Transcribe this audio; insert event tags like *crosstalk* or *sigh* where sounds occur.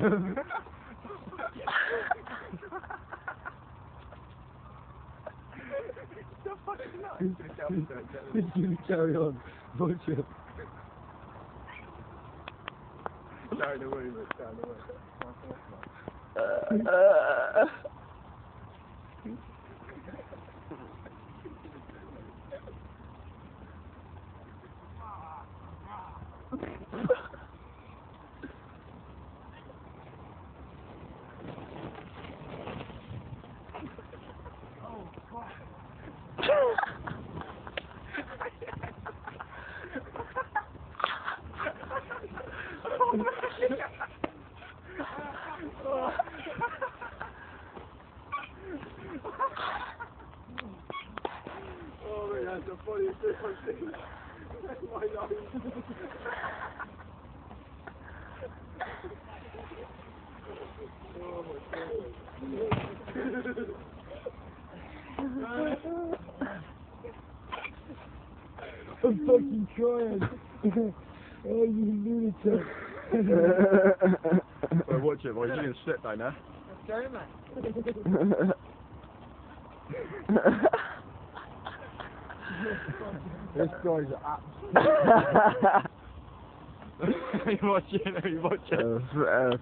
Gonna carry on. Watch it. Carried away, mate, carried away. Oh, mate, that's the funniest thing I've seen. My nose. Oh my god. I'm fucking trying. *laughs* oh, you lunatic. *laughs* Well, watch it, boy. You're gonna slip down there. *laughs* this guy's absolute. you watch it, you watch it. Uh,